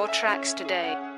Your tracks today.